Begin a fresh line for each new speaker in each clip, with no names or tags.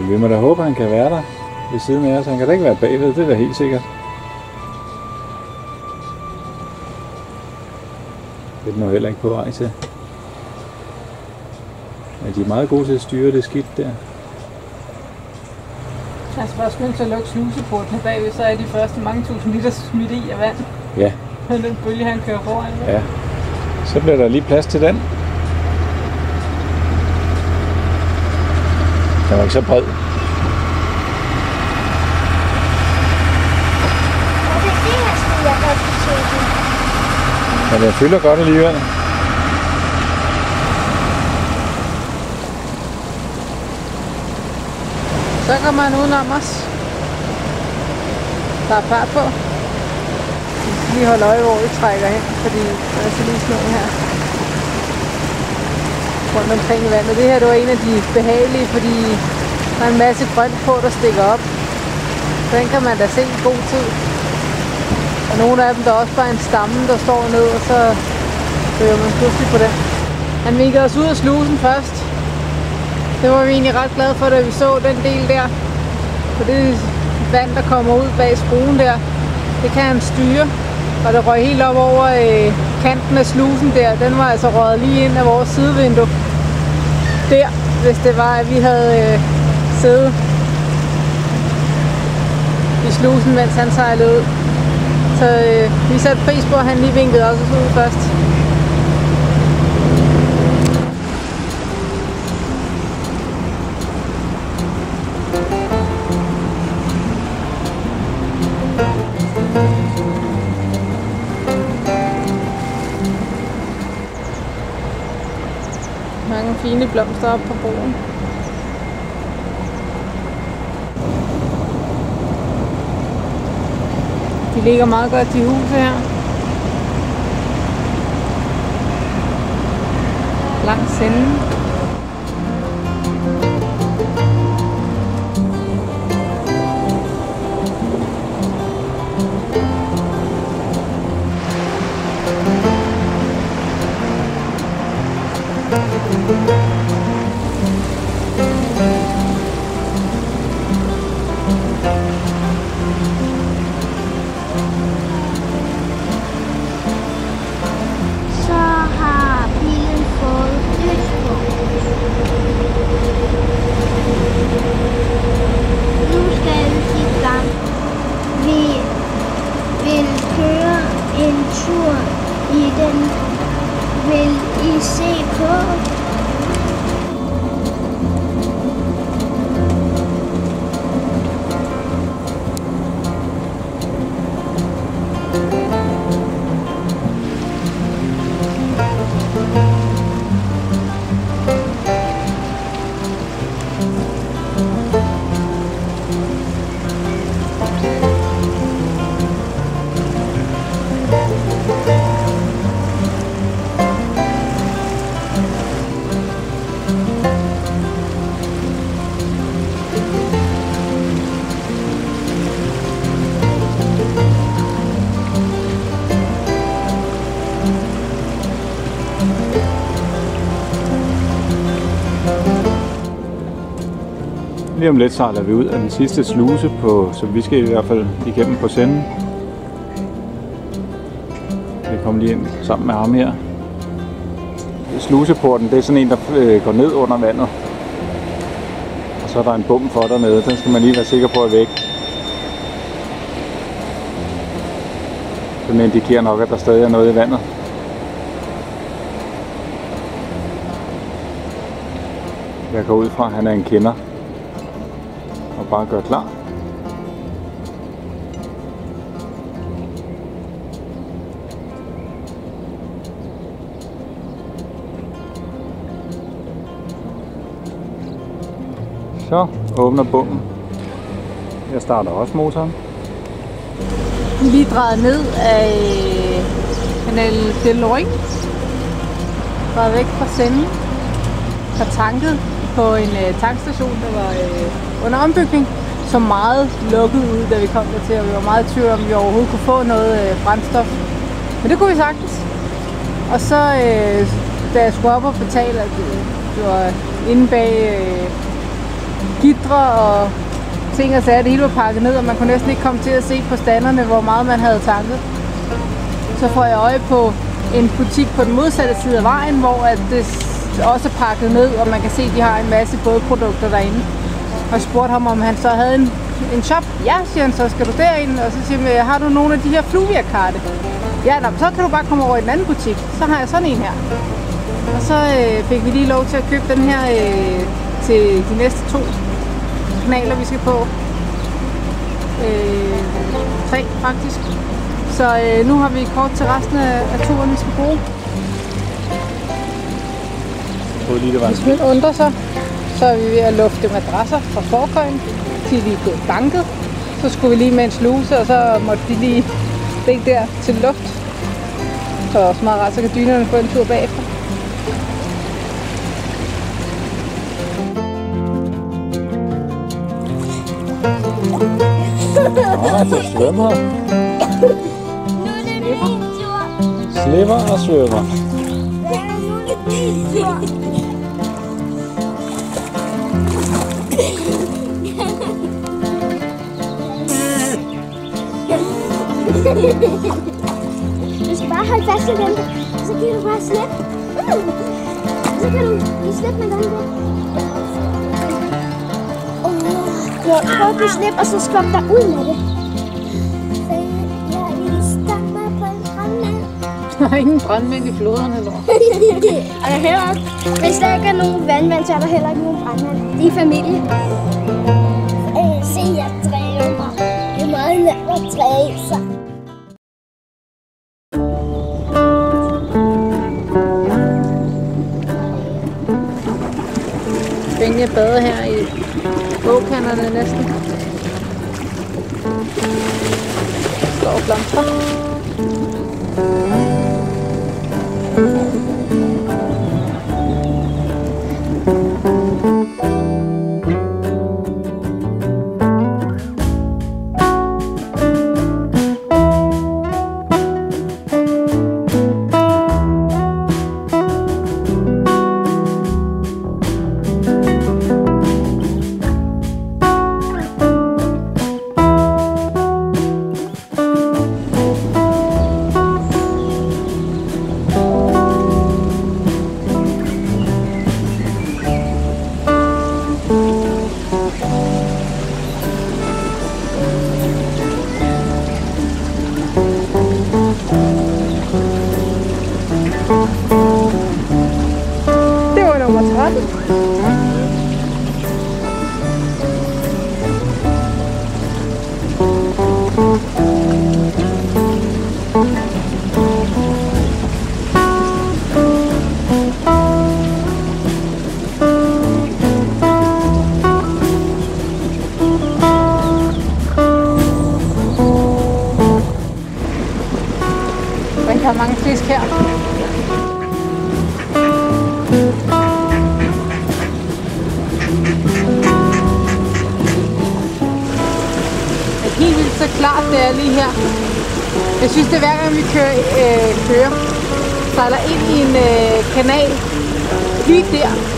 vi må da håbe, at han kan være der ved siden af os. Han kan da ikke være bagved, det er da helt sikkert. Det er den jo heller ikke på vej til. Men de er meget gode til at styre det skidt der.
Skal bare skynde sig at lukke sluseporten bagved, så er de første mange tusind liter smidt i af vand.
Ja,
Med den bølge, han kører foran.
ja. Så bliver der lige plads til den. Den var ikke så bred.
Er.
Men den fylder godt alligevel.
Så kommer han udenom os. Der er fart på. Vi skal lige holde øje, hvor vi trækker hen, fordi der er så lige sno her. Rundt omkring i vandet. Det her det var en af de behagelige, fordi der er en masse grønt på, der stikker op. Så den kan man da se i god tid. Og nogle af dem, der er også bare en stamme, der står ned, og så kører man pludselig på den. Han vinkede os ud af slusen først. Det var vi egentlig ret glade for, da vi så den del der. For det vand, der kommer ud bag skruen der, det kan han styre. Og det røg helt op over øh, kanten af slusen der. Den var altså røget lige ind af vores sidevindue. Der, hvis det var, at vi havde øh, siddet i slusen, mens han sejlede ud. Så øh, vi satte pris på, at han lige vinkede os ud først. Blomster op på broen. De ligger meget godt, de huse her. Langs senden.
Lige om lidt sejler vi ud af den sidste sluse, på, så vi skal i hvert fald igennem på senden. Vi kommer lige ind sammen med ham her. Sluseporten, det er sådan en, der øh, går ned under vandet. Og så er der en bum for dernede, den skal man lige være sikker på at væk. Den indikerer nok, at der stadig er noget i vandet. Jeg går ud fra, at han er en kender bare gøre klar. Så åbner bommen. Jeg starter også motoren.
Vi er lige drejet ned af Canal de Loring. Drejet væk fra senden. Har tanket på en øh, tankstation, der var øh, under ombygning. Så meget lukket ud, da vi kom dertil, og vi var meget i tvivl om, vi overhovedet kunne få noget øh, brændstof. Men det kunne vi sagtens. Og så, øh, da jeg skulle op og betale, at det, det var inde bag øh, gitre og ting og sager. Det hele var pakket ned, og man kunne næsten ikke komme til at se på standerne, hvor meget man havde tanket. Så får jeg øje på en butik på den modsatte side af vejen, hvor at det også er pakket ned, og man kan se, at de har en masse bådprodukter derinde. Og spurgte ham, om han så havde en, en shop. Ja, siger han, så skal du derind? Og så siger han, har du nogle af de her Fluvia-karte? Ja, nå, så kan du bare komme over i den anden butik. Så har jeg sådan en her. Og så øh, fik vi lige lov til at købe den her øh, til de næste to kanaler, vi skal på. Øh, tre faktisk. Så øh, nu har vi kort til resten af, af turen, vi skal bruge.
Jeg troede lige, det var en
Hvis man undrer sig, så er vi ved at lufte madrasser fra forkøjen, til de er blevet banket. Så skulle vi lige med en sluse, og så måtte de lige ligge der til luft. Så er også meget rart, så kan dynerne få en tur bagefter.
Ah, der svømmer.
Er.
Sliver og svømmer.
Du skal bare holde fast i den, så kan du bare slippe. Mm. Så kan du lige slippe med den der. Oh, ja, prøv at du slipper, og så skub dig ud med det. Strandmand.
Der er ingen brandmænd i floderne nu.
Og hører også, hvis der ikke er nogen vandmænd, så er der heller ikke nogen brandmænd. De er familie. Øh, se, jeg dræber mig. Det er meget nemt at sig.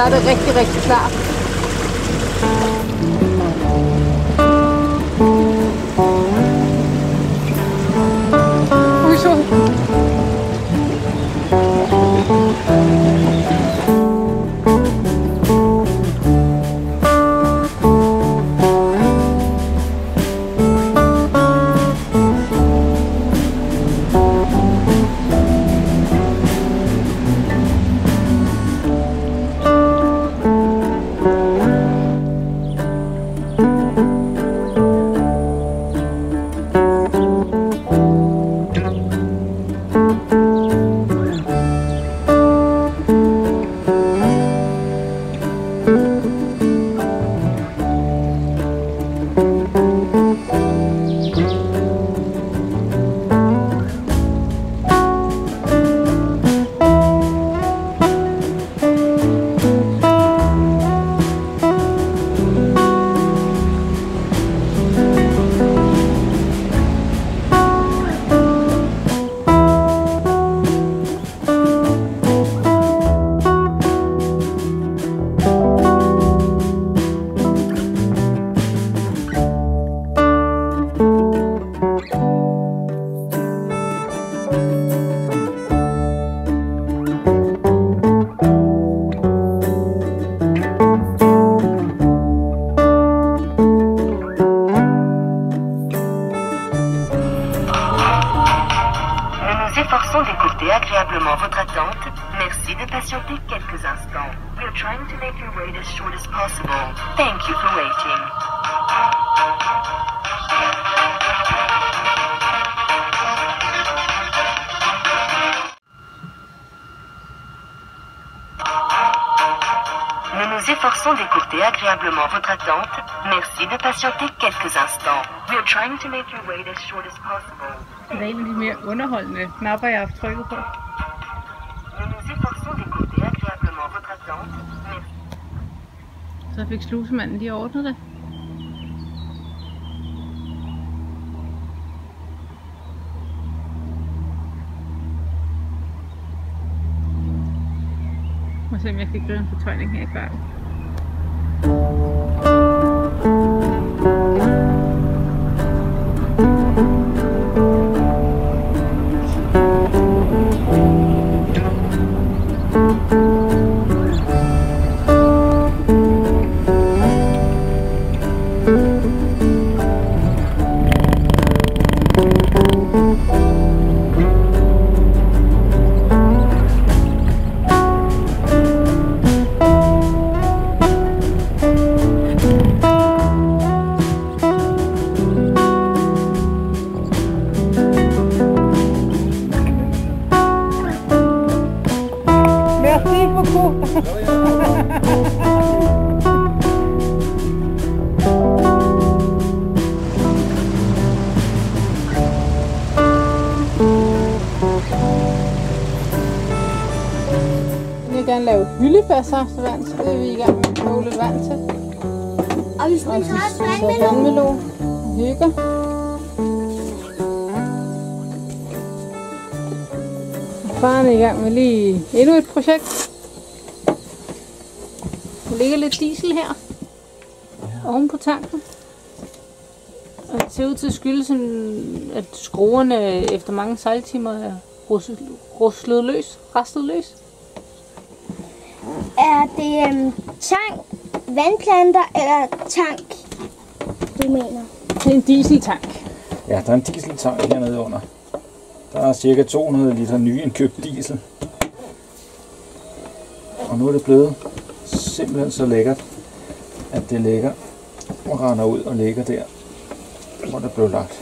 Der, der er det
efforçons d'écouter agréablement votre attente. Merci de patienter quelques instants. We're trying to make your wait as short as possible.
Det er en af de mere underholdende knapper, jeg har haft trykket på. Så fik slusemanden lige ordnet det. Må se, om jeg kan en fortøjning her i. Bye. Vil gerne lave hyldebærsaftevand, så det er vi i gang med at koge lidt vand til.
Og vi
Og
spiser
så
også
så
vandmelon.
vandmelon. Hygger. Faren er i gang med lige endnu et projekt. Der ligger lidt diesel her. Oven på tanken. Og det ser ud til at skyldes, sådan, at skruerne efter mange sejltimer er ruslet, løs, rastet løs.
Er det øhm, tang, vandplanter eller tank, du mener?
Det er en dieseltank.
Ja, der er en dieseltank hernede under. Der er cirka 200 liter nyindkøbt diesel. Og nu er det blevet simpelthen så lækkert, at det ligger og render ud og ligger der, hvor det blev lagt.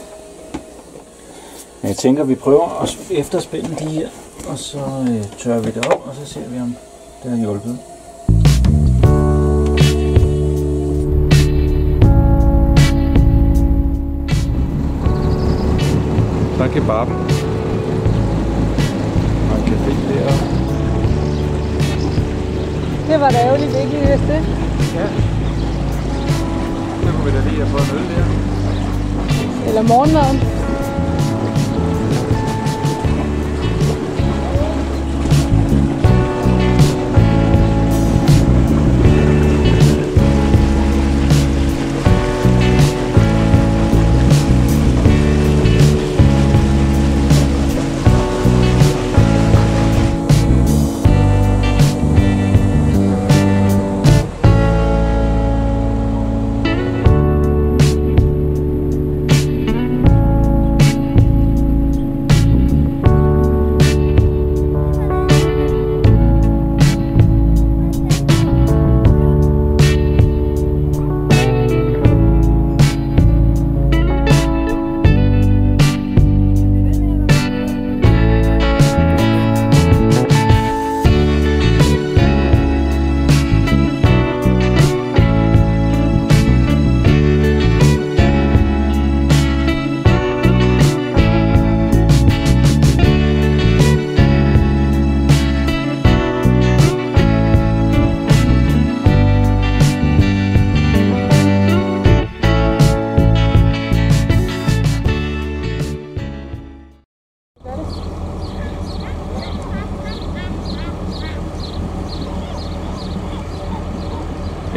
Men jeg tænker, vi prøver at efterspænde de her, og så øh, tørrer vi det op, og så ser vi, om det har hjulpet. Der er kebaben. Og en café der.
Det var da ærgerligt, det ikke lige vidste det.
Ja. Så kunne vi da lige have fået en øl der.
Eller morgenmaden.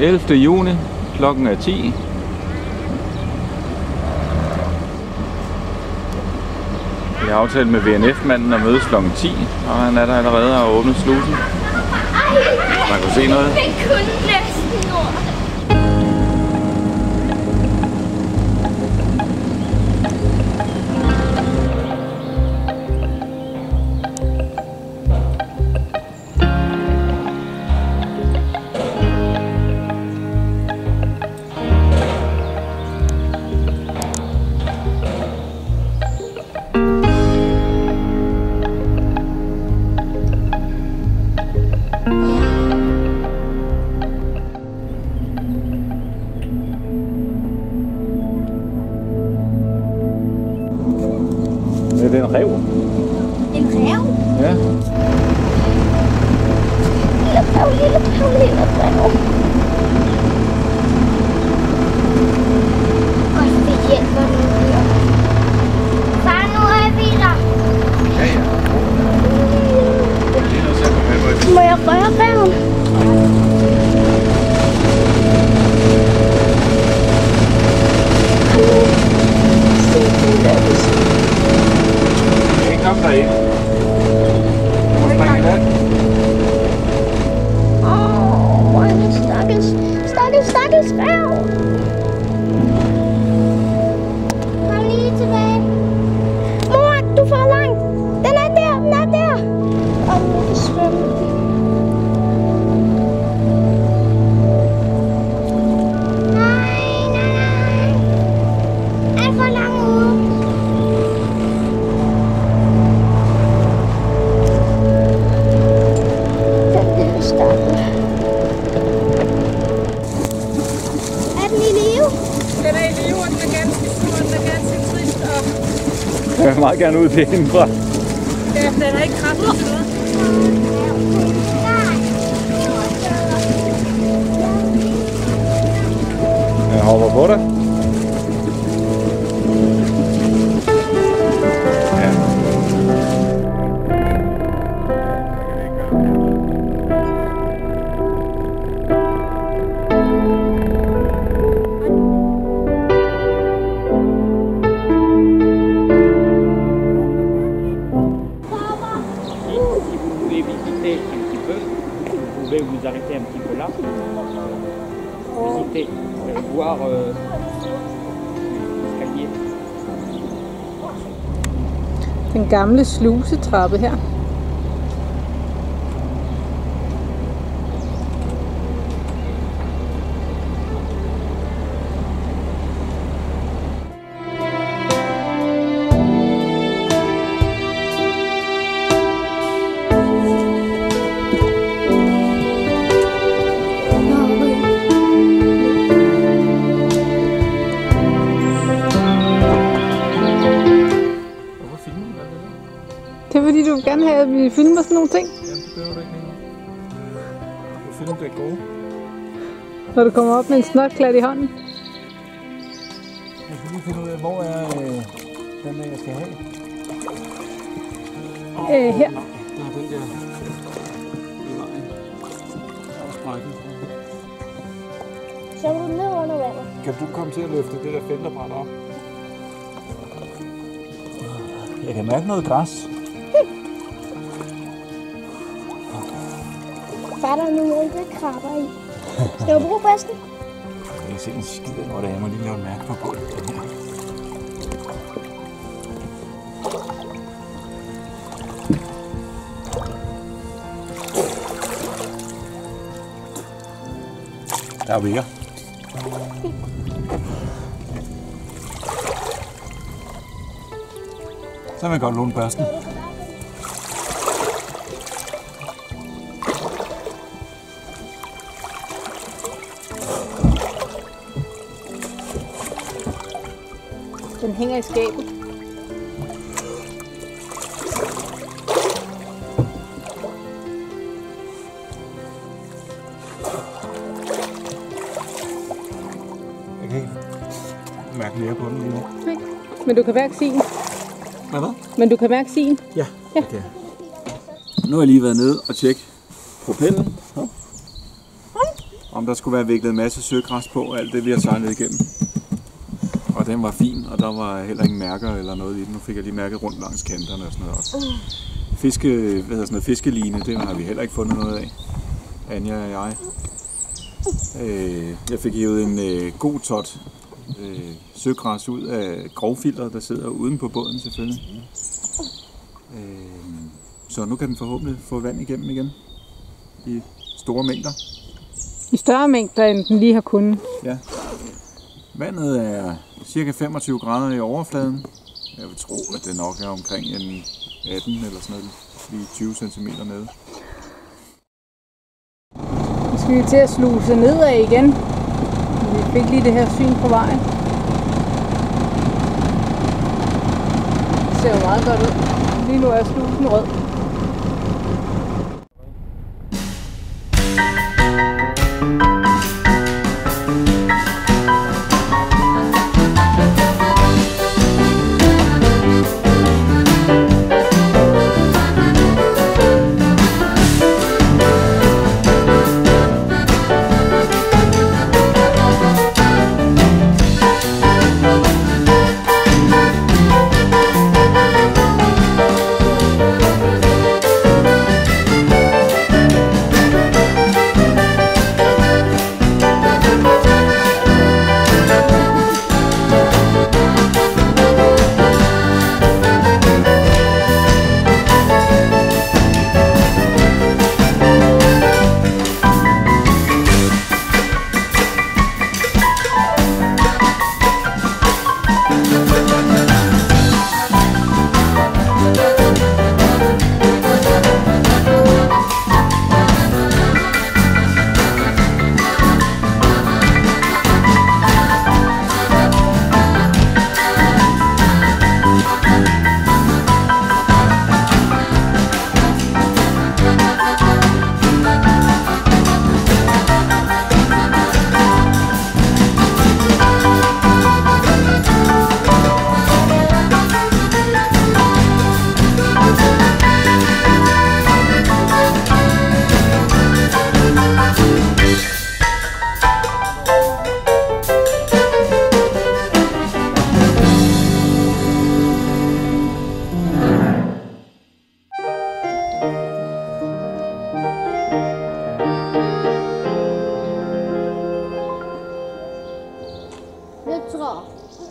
11. juni, klokken er 10. Vi har aftalt med VNF-manden at mødes klokken 10, og han er der allerede og har åbnet slusen. Man kunne se noget.
Jeg
vil meget gerne ud til hende fra.
ja, den er ikke noget.
Jeg hopper på dig.
Euh, voir euh.
Den gamle slusetrappe her. Gerne have, at vi filmer sådan nogle ting.
Jamen, det behøver du ikke længere. Du filmer det gode.
Når du kommer op med en snotklat i hånden.
Jeg skal lige finde ud af, hvor er øh, den der, jeg skal have.
Øh, her.
Der er den der i vejen. Der er sprækken.
Så er du ned under vandet.
Kan du komme til at løfte det der felterbræt op? Jeg kan mærke noget græs.
Er der nogle enkelte krabber i. Skal du bruge basten?
Jeg kan ikke se en skid af, hvor det er. Jeg må lige lave et mærke på gulvet. Der er mere. Så vil jeg godt låne børsten.
Den hænger i skabet.
Jeg kan ikke mærke mere på den lige nu.
Nej. Men du kan mærke sin.
Hvad hvad?
Men du kan mærke sin.
Ja,
Ja.
okay. Nu har jeg lige været nede og tjekke propellen. Om der skulle være viklet en masse søgræs på, alt det vi har sejlet igennem. Den var fin, og der var heller ingen mærker eller noget i den. Nu fik jeg lige mærket rundt langs kanterne og sådan noget også. Fiske, hvad hedder sådan noget, fiskeline, det har vi heller ikke fundet noget af. Anja og jeg. Øh, jeg fik hivet en øh, god tot øh, søgræs ud af grovfilteret, der sidder uden på båden selvfølgelig. Øh, så nu kan den forhåbentlig få vand igennem igen i store mængder.
I større mængder, end den lige har kunnet.
Ja. Vandet er cirka 25 grader i overfladen. Jeg vil tro, at det nok er omkring en 18 eller sådan noget, lige 20 cm nede.
Nu skal vi til at sluse nedad igen. Vi fik lige det her syn på vejen. ser jo meget godt ud. Lige nu er slusen rød.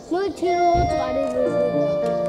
能听着我抓的不是吗